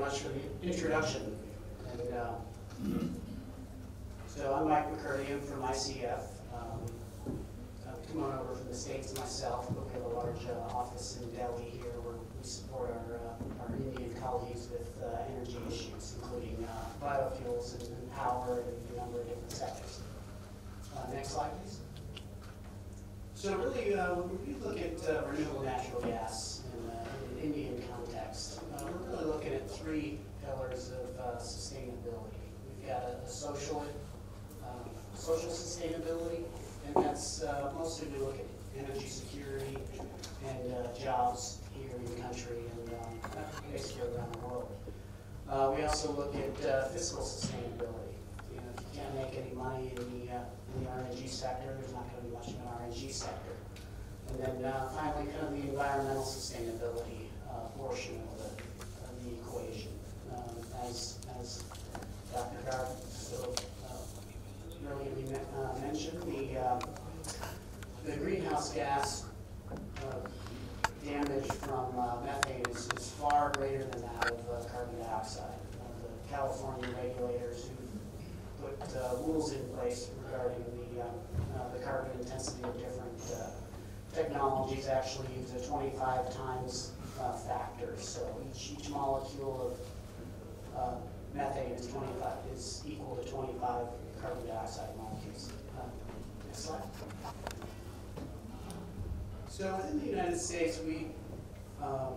much for the introduction. And uh, so I'm Mike McCurdy, from ICF. Um, I've come on over from the States myself, but we have a large uh, office in Delhi here where we support our, uh, our Indian colleagues with uh, energy issues, including uh, biofuels and, and power and a number of different sectors. Uh, next slide, please. So really, when we look at renewable natural gas in, Indian context, uh, we're really looking at three pillars of uh, sustainability. We've got a, a social, um, social sustainability, and that's uh, mostly we look at energy security and uh, jobs here in the country and um, basically around the world. Uh, we also look at uh, fiscal sustainability. You know, if you can't make any money in the, uh, in the RNG sector, there's not going to be much of an RNG sector. And then uh, finally, kind of the environmental sustainability uh, portion of the, of the equation. Um, as, as Dr. Garb so uh, me- uh, mentioned, the, um, the greenhouse gas uh, damage from uh, methane is, is far greater than that of uh, carbon dioxide. Uh, The California regulators who put uh, rules in place regarding the, uh, the carbon intensity of different uh, technologies actually use a 25 times uh, factor. So each, each molecule of uh, methane is 25, is equal to 25 carbon dioxide molecules. Uh, Next slide. So within the United States, we, um,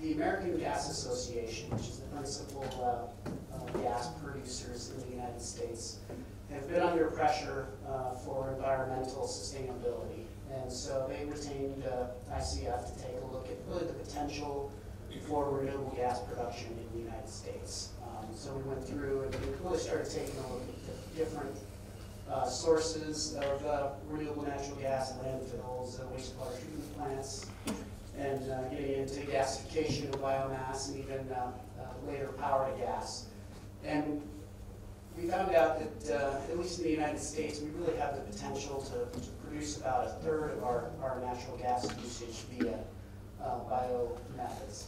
the American Gas Association, which is the principal uh, uh, gas producers in the United States, have been under pressure uh, for environmental sustainability. And so they retained uh, ICF to take a look at really the potential for renewable gas production in the United States. Um, So we went through and we really started taking a look at the different uh, sources of uh, renewable natural gas, landfills, uh, wastewater treatment plants, and uh, getting into gasification of biomass and even uh, uh, later power to gas. And we found out that, at least in the United States, we really have the potential to, to produce about a third of our, our natural gas usage via uh, bio methods.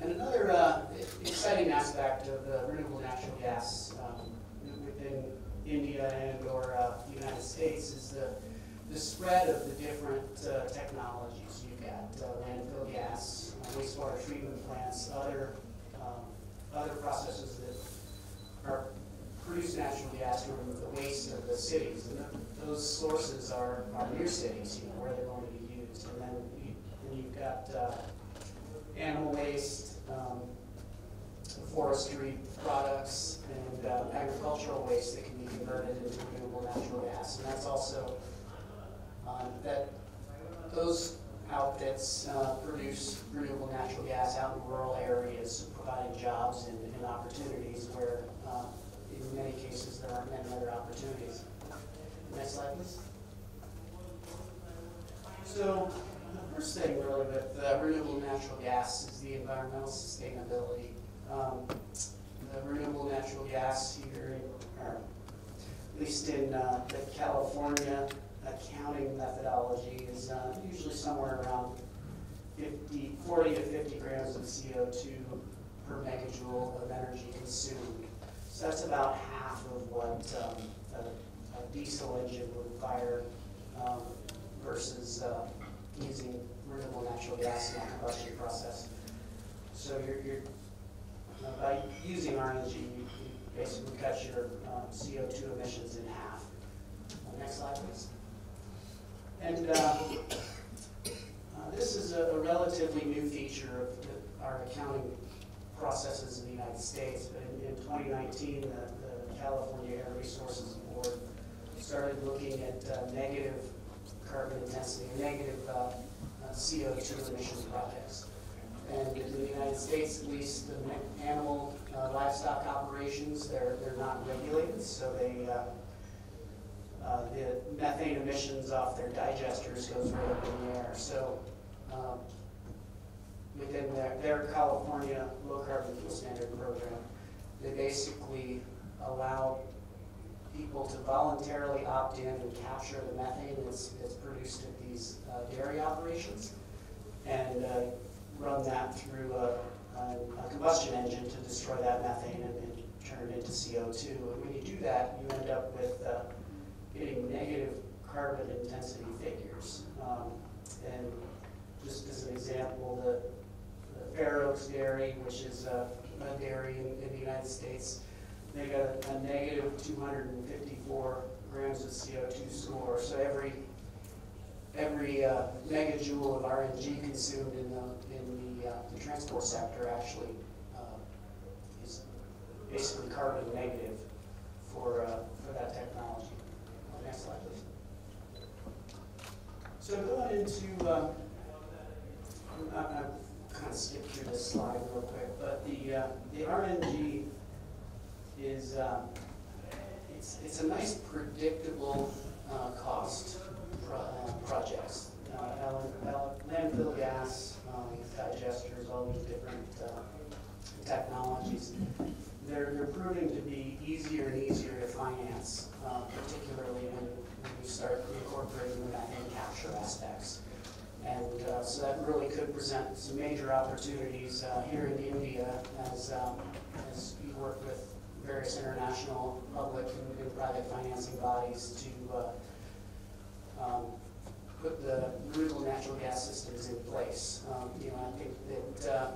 And another uh, exciting aspect of the renewable natural gas um, within India and or uh, the United States is the, the spread of the different uh, technologies. You've got uh, landfill gas, uh, wastewater treatment plants, other um, other processes that are produce natural gas from the waste of the cities. And those sources are, are near cities, you know, where they're going to be used. And then you, and you've got uh, animal waste, um, forestry products, and uh, agricultural waste that can be converted into renewable natural gas. And that's also, uh, that, those outfits uh, produce renewable natural gas out in rural areas, providing jobs and, and opportunities where, uh, in many cases, there aren't many other opportunities. Next slide, please. So, the first thing really with uh, renewable natural gas is the environmental sustainability. Um, the renewable natural gas here, in- or at least in uh, the California accounting methodology, is uh, usually somewhere around 50, 40 to 50 grams of CO2 per megajoule of energy consumed. So that's about half of what um, a, a diesel engine would fire um, versus uh, using renewable natural gas in that combustion process. So you're, you're uh, by using RNG, you, you basically cut your um, CO2 emissions in half. Uh, next slide, please. And uh, uh, this is a, a relatively new feature of the, our accounting processes in the United States. In, in 2019, the, the California Air Resources Board started looking at uh, negative carbon intensity, negative uh, uh, CO2 emission projects. And in the United States, at least, the animal uh, livestock operations, they're, they're not regulated, so they, uh, uh, the methane emissions off their digesters goes right up in the air. So um, within their, their California Low Carbon Fuel Standard Program, they basically allow people to voluntarily opt in and capture the methane that's, that's produced at these uh, dairy operations. And uh, run that through a, a a combustion engine to destroy that methane and, and turn it into CO2. And when you do that, you end up with uh, getting negative carbon intensity figures. Um, and just as an example, the, Fair Oaks Dairy, which is a, a dairy in, in the United States, they got a, a negative 254 grams of CO2 score. So every every uh, megajoule of RNG consumed in the in the, uh, the transport sector actually uh, is basically carbon negative for uh, for that technology. Next slide, please. So going into, um, I'm, I'm skip through this slide real quick, but the uh, the RNG is um, it's it's a nice predictable uh, cost pro- uh, projects. Uh, landfill gas, um, digesters, all these different uh, technologies. They're, they're proving to be easier and easier to finance, particularly when, when you start incorporating the methane capture aspects. And uh, so that really could present some major opportunities uh, here in India as, um, as you work with various international public and, and private financing bodies to uh, um, put the renewable natural gas systems in place. Um, you know, I think that uh,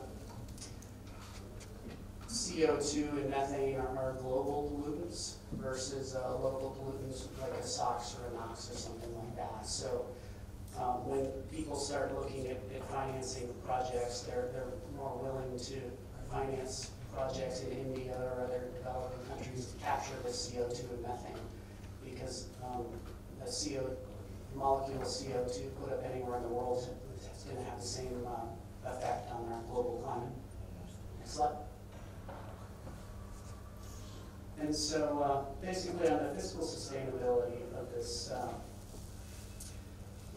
CO2 and methane are, are global pollutants versus uh, local pollutants like a SOx or a NOx or something like that. So um, when people start looking at, at financing projects, they're, they're more willing to finance projects in India or other developing countries to capture the CO2 and methane because um, a CO, molecule of CO2 put up anywhere in the world is going to have the same uh, effect on our global climate. Next slide. And so uh, basically on the fiscal sustainability of this, uh,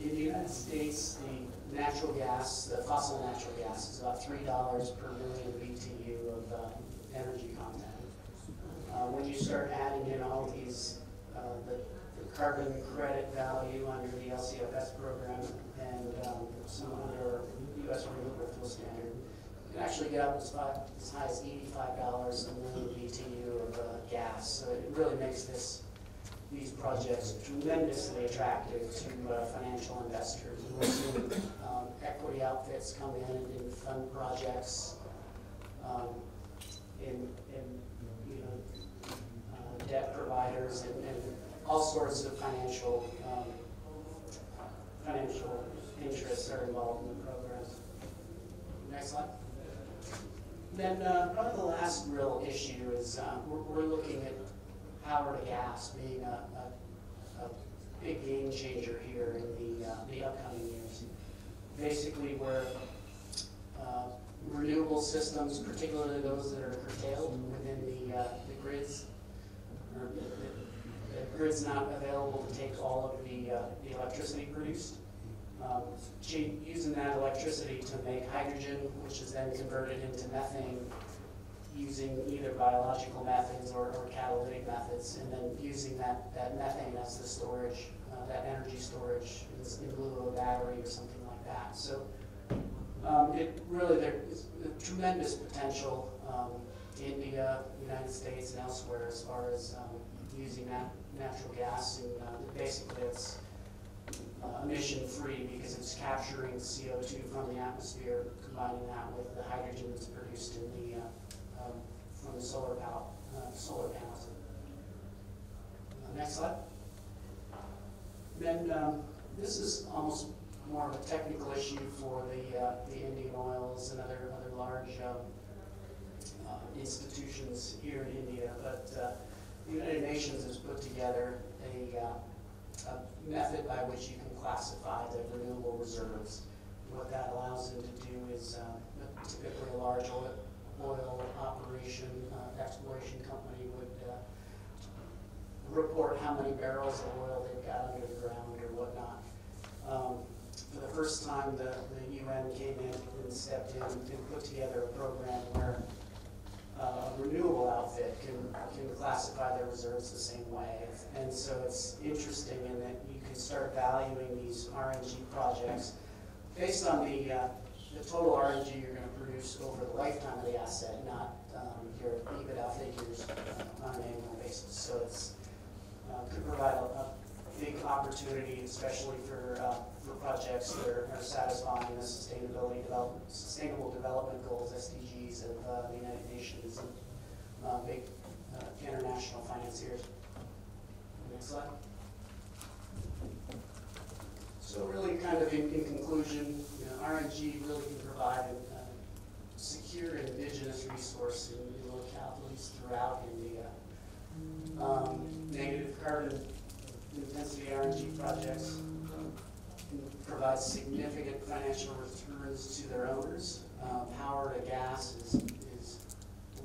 in the United States, the natural gas, the fossil natural gas is about three dollars per million BTU of uh, energy content. Uh, when you start adding in all these, uh, the, the carbon credit value under the LCFS program and um, some under U.S. Renewable Fuel Standard, you can actually get up as, high as eighty-five dollars a million BTU of uh, gas. So it really makes this these projects tremendously attractive to uh, financial investors. We're seeing um, equity outfits come in and fund projects um, in, in, you know, uh, debt providers and, and all sorts of financial, um, financial interests are involved in the programs. Next slide. Then uh, probably the last real issue is uh, we're, we're looking at power to gas being a, a, a big game changer here in the, uh, the upcoming years. Basically, where uh, renewable systems, particularly those that are curtailed within the, uh, the grids, or the, the, grid's not available to take all of the, uh, the electricity produced. Um, using that electricity to make hydrogen, which is then converted into methane using either biological methods or, or catalytic methods, and then using that, that methane as the storage, uh, that energy storage in, in lieu of a battery or something like that. So um, it really, there is tremendous potential um, in India, United States, and elsewhere as far as um, using that natural gas. And uh, basically, it's uh, emission-free because it's capturing CO2 from the atmosphere, combining that with the hydrogen that's produced in the uh, um, from the solar panel, uh, solar panels. Uh, next slide. Then um, this is almost more of a technical issue for the uh, the Indian Oils and other other large um, uh, institutions here in India, but uh, the United Nations has put together a, uh, a method by which you can classify the renewable reserves. What that allows them to do is uh, typically a large oil, oil operation, uh, exploration company would uh, report how many barrels of oil they've got under the ground or whatnot. Um, for the first time, the, the UN came in and stepped in and put together a program where uh, a renewable outfit can, can classify their reserves the same way. And so it's interesting in that you can start valuing these RNG projects based on the, uh, the total RNG you're gonna produce over the lifetime of the asset, not, um, your EBITDA figures uh, on an annual basis. So it's, uh, could provide a, a big opportunity, especially for, uh, for projects that are are satisfying the sustainability development, sustainable development goals, SDGs of, uh, the United Nations and, uh, big, uh, international financiers. Next slide. So really kind of in, in conclusion, RNG really can provide a, secure indigenous resource in, localities throughout India. Um, negative carbon intensity RNG projects provide significant financial returns to their owners. Uh, power to gas is, is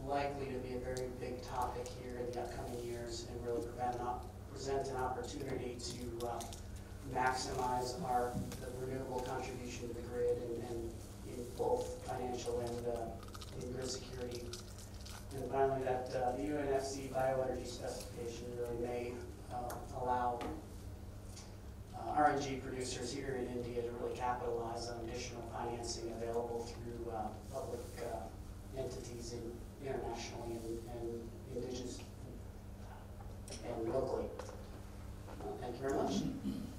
likely to be a very big topic here in the upcoming years and really present an opportunity to, uh, maximize our renewable contribution to the grid and, and in both financial and uh, in grid security. And finally, that uh, the UNFC bioenergy specification really may uh, allow uh, RNG producers here in India to really capitalize on additional financing available through uh, public uh, entities in, internationally and, and indigenous and locally. Thank you very much.